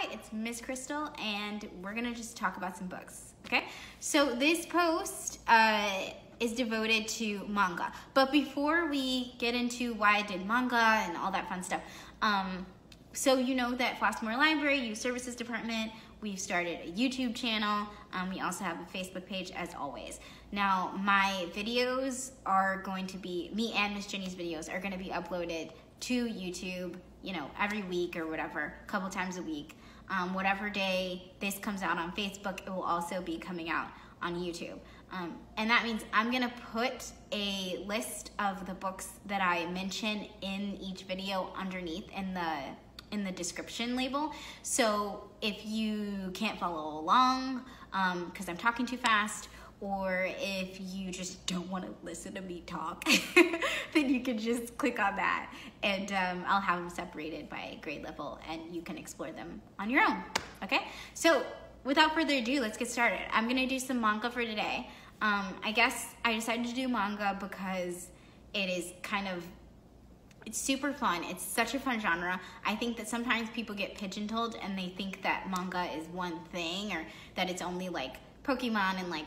Hi, it's Miss Krystal, and we're gonna just talk about some books. Okay, so this post uh, is devoted to manga. But before we get into why I did manga and all that fun stuff, um, so you know that Flossmoor Library Youth Services Department, we've started a YouTube channel. Um, we also have a Facebook page, as always. Now, my videos are going to be me and Miss Jenny's videos are going to be uploaded to YouTube you know, every week or whatever, a couple times a week. Um, whatever day this comes out on Facebook, it will also be coming out on YouTube. Um, and that means I'm gonna put a list of the books that I mention in each video underneath in the in the description label. So if you can't follow along because um, I'm talking too fast, or if you just don't want to listen to me talk, then you can just click on that and um, I'll have them separated by grade level and you can explore them on your own. Okay, so without further ado, let's get started. I'm gonna do some manga for today. Um, I guess I decided to do manga because it is kind of it's super fun. It's such a fun genre. I think that sometimes people get pigeonholed and they think that manga is one thing or that it's only like Pokemon and like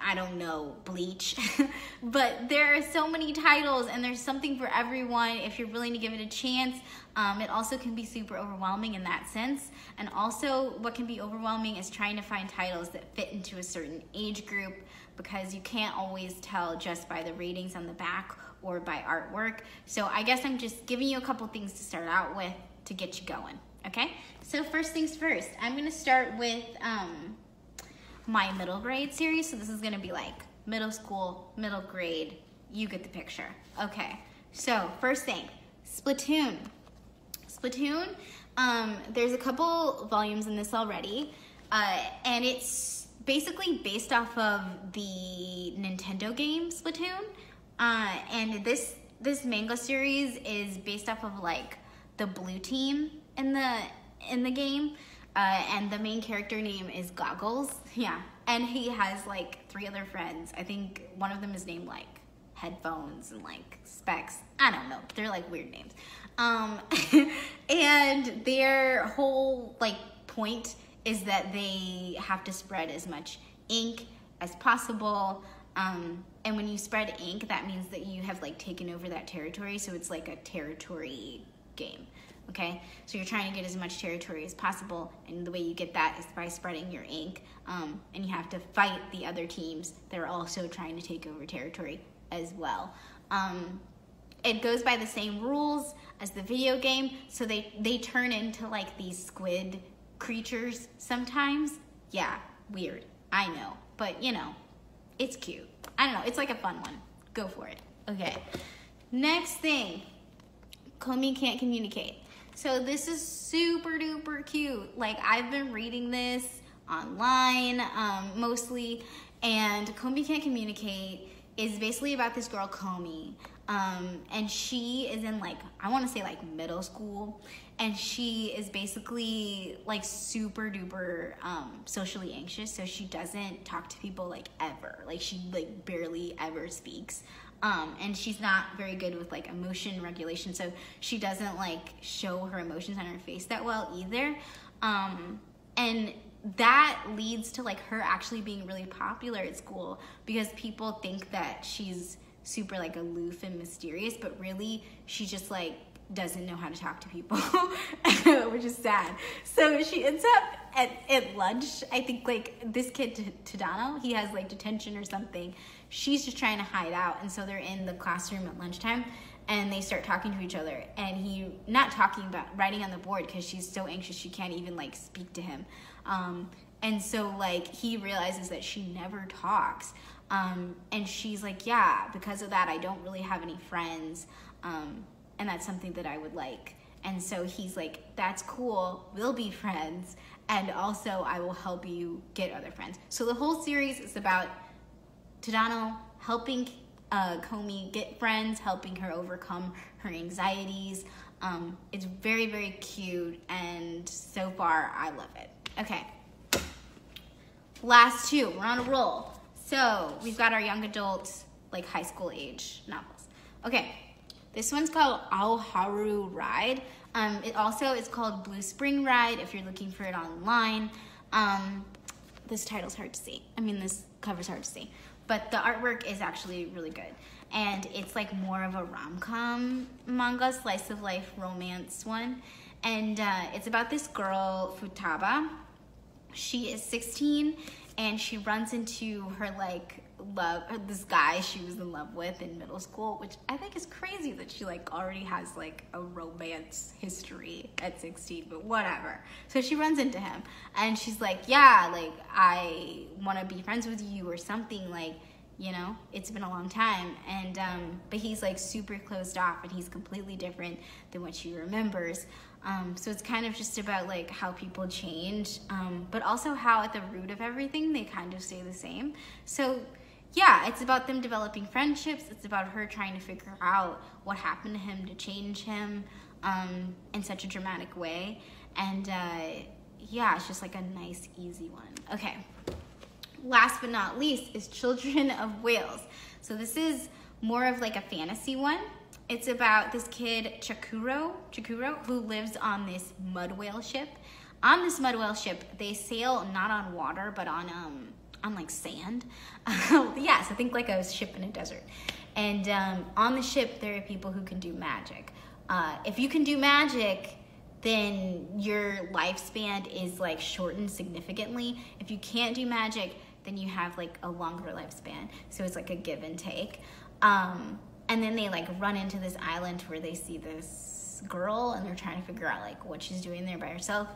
I don't know, Bleach. but there are so many titles and there's something for everyone if you're willing to give it a chance. Um, it also can be super overwhelming in that sense. And also, what can be overwhelming is trying to find titles that fit into a certain age group because you can't always tell just by the ratings on the back or by artwork. So I guess I'm just giving you a couple things to start out with to get you going. Okay? So, first things first, I'm gonna start with. Um, my middle grade series. So this is gonna be like middle school, middle grade. You get the picture. Okay, so first thing, Splatoon. Splatoon, um, there's a couple volumes in this already, uh, and it's basically based off of the Nintendo game Splatoon. Uh, and this this manga series is based off of like the blue team in the in the game. Uh, and the main character name is Goggles. Yeah. And he has like three other friends. I think one of them is named like Headphones and like Specs. I don't know. They're like weird names. Um, and their whole like point is that they have to spread as much ink as possible. Um, and when you spread ink, that means that you have like taken over that territory. So it's like a territory game okay? So you're trying to get as much territory as possible, and the way you get that is by spreading your ink, um, and you have to fight the other teams that are also trying to take over territory as well. Um, it goes by the same rules as the video game, so they, they turn into like these squid creatures sometimes. Yeah, weird, I know, but you know, it's cute. I don't know, it's like a fun one. Go for it. Okay. Next thing, Komi can't communicate. So this is super duper cute. Like I've been reading this online um, mostly, and Komi Can't Communicate is basically about this girl Komi. Um, and she is in like, I wanna say like middle school, and she is basically like super duper um, socially anxious, so she doesn't talk to people like ever. Like she like barely ever speaks. Um, and she's not very good with like emotion regulation. So she doesn't like show her emotions on her face that well either. Um, and that leads to like her actually being really popular at school because people think that she's super like aloof and mysterious but really she just like doesn't know how to talk to people which is sad. So she ends up at, at lunch i think like this kid to tadano he has like detention or something. She's just trying to hide out and so they're in the classroom at lunchtime and they start talking to each other. And he not talking about writing on the board because she's so anxious she can't even like speak to him. Um, and so like he realizes that she never talks. Um, and she's like yeah because of that i don't really have any friends. Um, and that's something that i would like. And so he's like that's cool. We'll be friends. And also i will help you get other friends. So the whole series is about Tadano helping uh, Komi get friends, helping her overcome her anxieties. Um, it's very, very cute, and so far, I love it. Okay. Last two, we're on a roll. So, we've got our young adult, like high school age novels. Okay, this one's called Aoharu Ride. Um, it also is called Blue Spring Ride if you're looking for it online. Um, this title's hard to see. I mean, this cover's hard to see. But the artwork is actually really good. And it's like more of a rom-com manga, slice of life romance one. And uh, it's about this girl, Futaba. She is 16 and she runs into her like love this guy she was in love with in middle school which i think is crazy that she like already has like a romance history at 16 but whatever. So she runs into him and she's like yeah like i want to be friends with you or something like you know it's been a long time. And um, but he's like super closed off and he's completely different than what she remembers. Um, so it's kind of just about like how people change um, but also how at the root of everything they kind of stay the same. So yeah it's about them developing friendships it's about her trying to figure out what happened to him to change him um, in such a dramatic way and uh, yeah it's just like a nice easy one okay last but not least is Children of Whales. So this is more of like a fantasy one. It's about this kid, Chakuro, Chakuro, who lives on this mud whale ship. On this mud whale ship, they sail not on water, but on um on like sand. yes, I think like a ship in a desert. And um, on the ship, there are people who can do magic. Uh, if you can do magic, then your lifespan is like shortened significantly. If you can't do magic, then you have like a longer lifespan. So it's like a give and take. Um, and then they like run into this island where they see this girl and they're trying to figure out like what she's doing there by herself.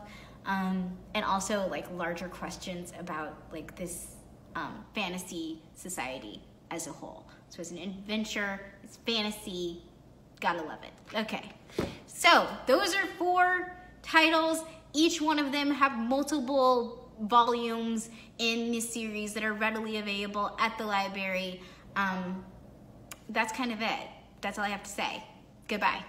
Um, and also like larger questions about like this um, fantasy society as a whole. So it's an adventure, it's fantasy, gotta love it. Okay, so those are four titles. Each one of them have multiple volumes in this series that are readily available at the library. Um, that's kind of it. That's all I have to say. Goodbye.